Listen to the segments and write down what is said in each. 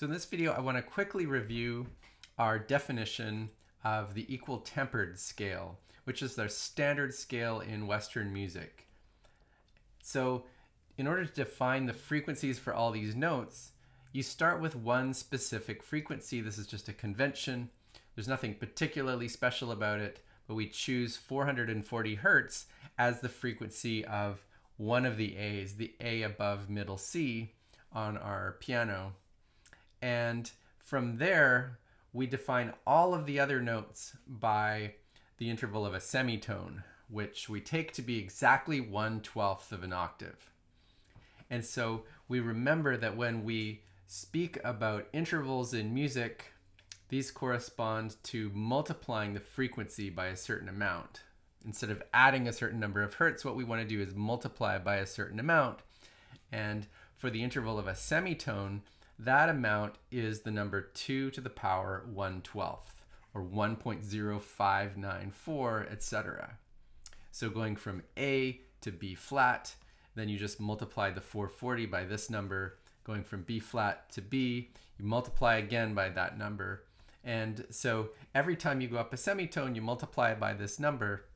So in this video, I want to quickly review our definition of the equal tempered scale, which is their standard scale in Western music. So in order to define the frequencies for all these notes, you start with one specific frequency. This is just a convention. There's nothing particularly special about it, but we choose 440 hertz as the frequency of one of the A's, the A above middle C on our piano. And from there, we define all of the other notes by the interval of a semitone, which we take to be exactly 1 12th of an octave. And so we remember that when we speak about intervals in music, these correspond to multiplying the frequency by a certain amount. Instead of adding a certain number of hertz, what we want to do is multiply by a certain amount. And for the interval of a semitone, that amount is the number 2 to the power 1 12th, or 1.0594, etc. So going from A to B flat, then you just multiply the 440 by this number. Going from B flat to B, you multiply again by that number. And so every time you go up a semitone, you multiply by this number.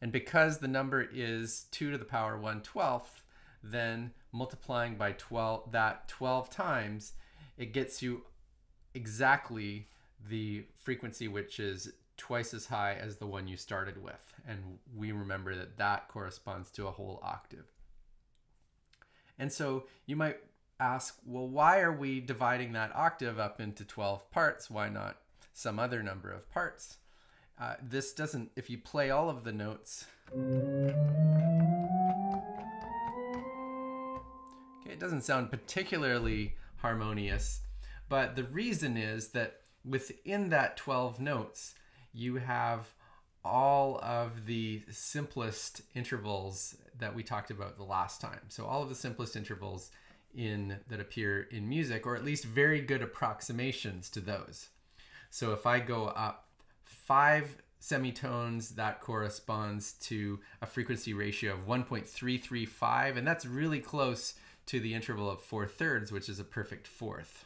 And because the number is 2 to the power 1 12th, then multiplying by 12 that 12 times, it gets you exactly the frequency which is twice as high as the one you started with. And we remember that that corresponds to a whole octave. And so you might ask, well, why are we dividing that octave up into 12 parts? Why not some other number of parts? Uh, this doesn't, if you play all of the notes, it doesn't sound particularly harmonious, but the reason is that within that 12 notes, you have all of the simplest intervals that we talked about the last time. So all of the simplest intervals in that appear in music, or at least very good approximations to those. So if I go up five semitones, that corresponds to a frequency ratio of 1.335, and that's really close to the interval of 4 thirds, which is a perfect fourth.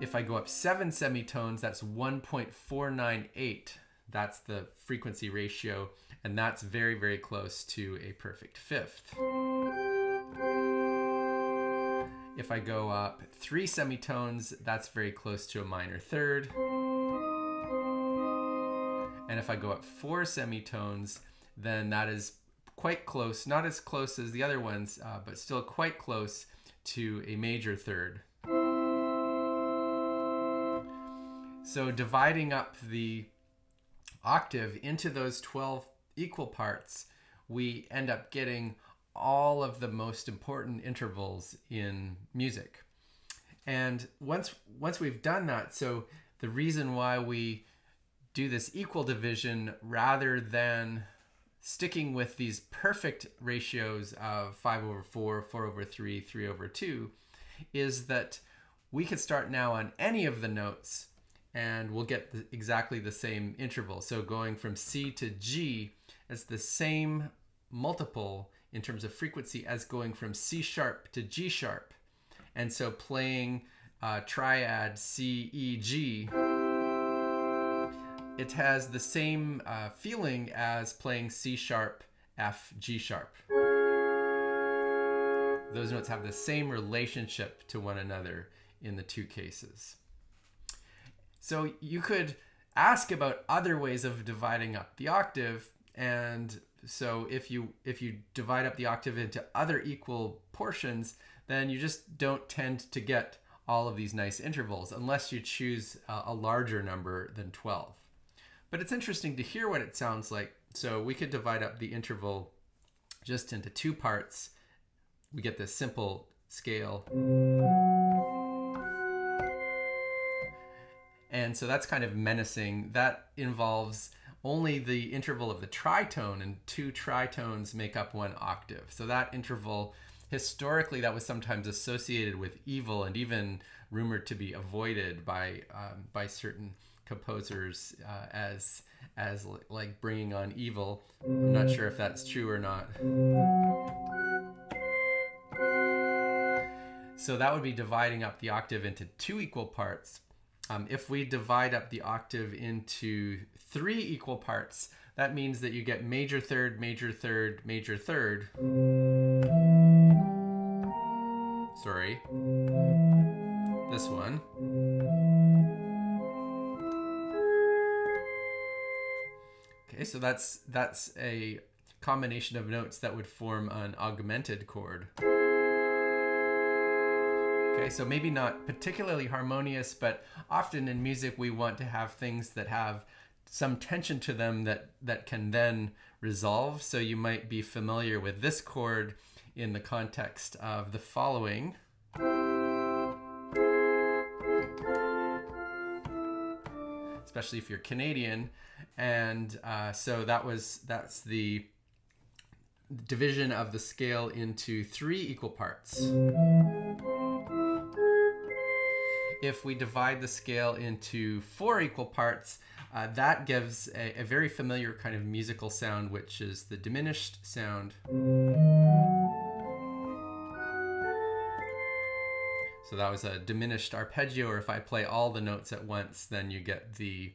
If I go up 7 semitones, that's 1.498. That's the frequency ratio, and that's very, very close to a perfect fifth. If I go up 3 semitones, that's very close to a minor third. And if I go up 4 semitones, then that is quite close, not as close as the other ones, uh, but still quite close to a major third. So dividing up the octave into those 12 equal parts, we end up getting all of the most important intervals in music. And once once we've done that, so the reason why we do this equal division rather than sticking with these perfect ratios of 5 over 4, 4 over 3, 3 over 2 is that we could start now on any of the notes and we'll get the, exactly the same interval. So going from C to G is the same multiple in terms of frequency as going from C sharp to G sharp. And so playing uh, triad C, E, G it has the same uh, feeling as playing C sharp, F, G sharp. Those notes have the same relationship to one another in the two cases. So you could ask about other ways of dividing up the octave and so if you if you divide up the octave into other equal portions then you just don't tend to get all of these nice intervals unless you choose a, a larger number than 12 but it's interesting to hear what it sounds like. So we could divide up the interval just into two parts. We get this simple scale. And so that's kind of menacing. That involves only the interval of the tritone, and two tritones make up one octave. So that interval, historically, that was sometimes associated with evil and even rumored to be avoided by um, by certain composers uh, as as like bringing on evil. I'm not sure if that's true or not. So that would be dividing up the octave into two equal parts. Um, if we divide up the octave into three equal parts, that means that you get major third, major third, major third. Sorry. This one. Okay, so that's that's a combination of notes that would form an augmented chord. Okay, so maybe not particularly harmonious, but often in music we want to have things that have some tension to them that, that can then resolve. So you might be familiar with this chord in the context of the following. Especially if you're Canadian. And uh, so that was that's the division of the scale into three equal parts if we divide the scale into four equal parts, uh, that gives a, a, very familiar kind of musical sound, which is the diminished sound. So that was a diminished arpeggio, or if I play all the notes at once, then you get the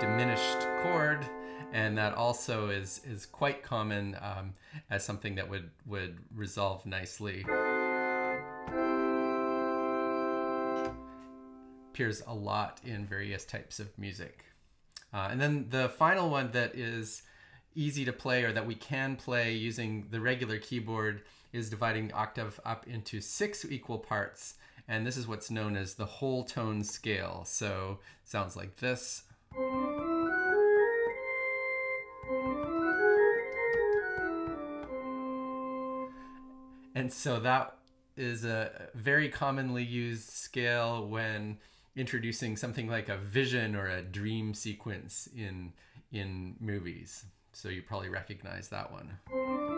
diminished chord, and that also is is quite common um, as something that would would resolve nicely. appears a lot in various types of music. Uh, and then the final one that is easy to play or that we can play using the regular keyboard is dividing the octave up into six equal parts. And this is what's known as the whole tone scale. So sounds like this. And so that is a very commonly used scale when introducing something like a vision or a dream sequence in in movies. So you probably recognize that one.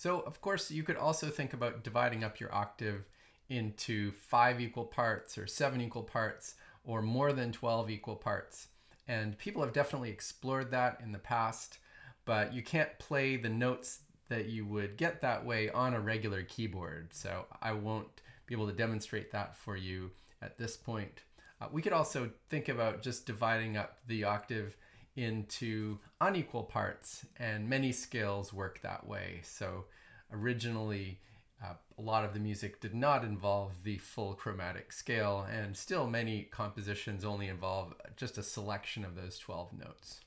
So of course you could also think about dividing up your octave into five equal parts or seven equal parts or more than 12 equal parts. And people have definitely explored that in the past, but you can't play the notes that you would get that way on a regular keyboard. So I won't be able to demonstrate that for you at this point. Uh, we could also think about just dividing up the octave into unequal parts and many scales work that way. So originally uh, a lot of the music did not involve the full chromatic scale and still many compositions only involve just a selection of those 12 notes.